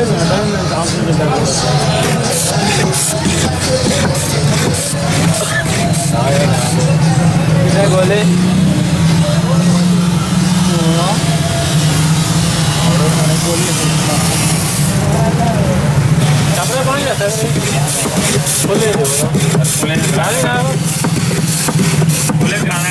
بولے کام سے بولے کپڑے پانی ہے کھولے کھولے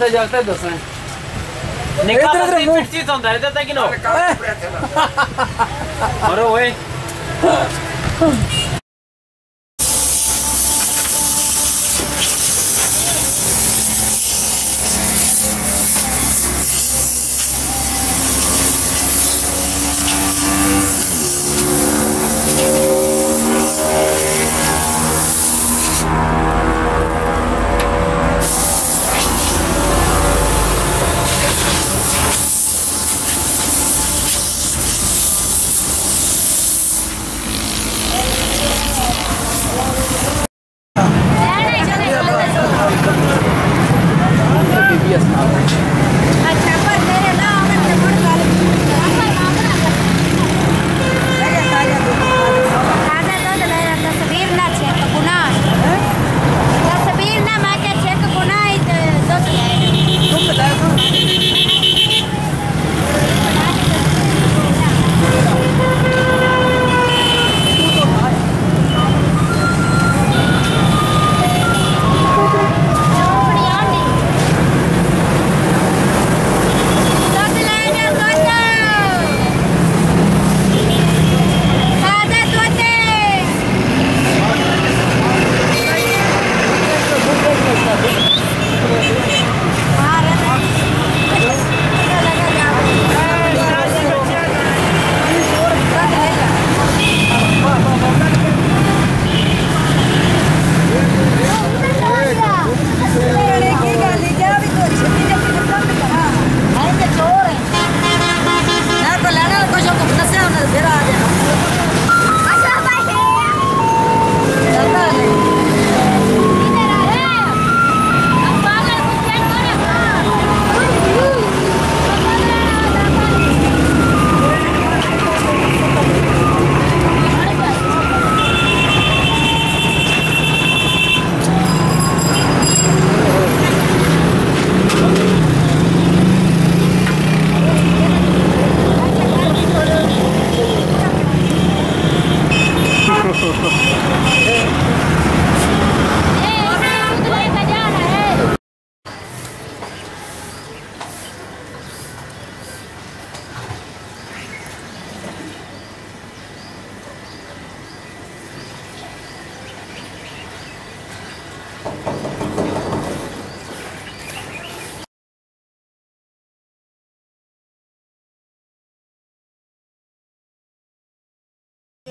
جگتے دس چیز ہوتا ہے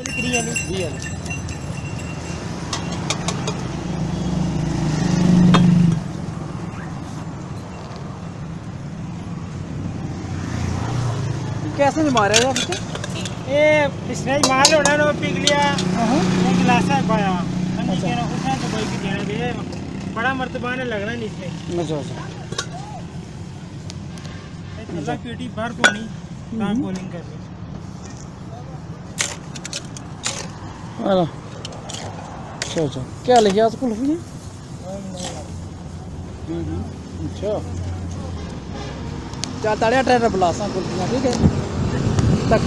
Ele cria, né? Cria, né? کیسے بیمار ہے آپ یہ پچھلے بیمار ہونا انہوں نے پگلیا وہ گلاسا پایا اچھا اس نے تو کوئی بھی دینا دے بڑا مرتبہ نے لگنا نہیں ہے نا اچھا اچھا کیا لکھے آج کلفی اچھا چل تاڑیا ٹریڈر بلاساں کلفیاں ٹھیک ہے